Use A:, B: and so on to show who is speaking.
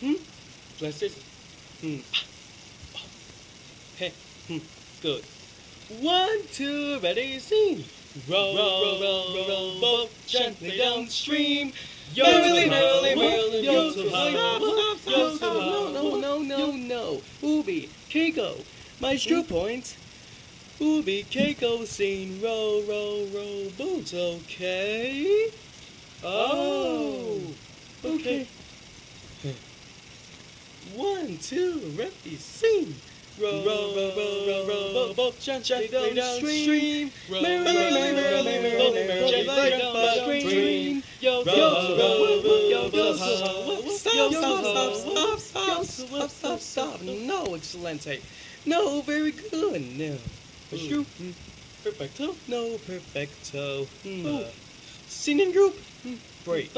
A: Hmm? Blasters? Hmm. Hey. Hmm. Good. One, two, ready, sing. Row, row, row, row, boat gently downstream. Yo, merrily, merrily, merrily, yo, to stop, no, no, no, no, no. Oobi, Keiko, Maestro points. Oobi, Keiko, scene, row, row, row, boats, okay? Oh, okay. One, two, ready, sing. roll. row, row, row, row, row, boat gently Roll, roll, roll, roll, roll. row, boat gently downstream. Yo, yo, yo, yo, yo, stop, stop, stop, stop, stop, stop, stop. No, excelente. No, very good. No, for sure. Perfecto. No, perfecto. Singing group. Break.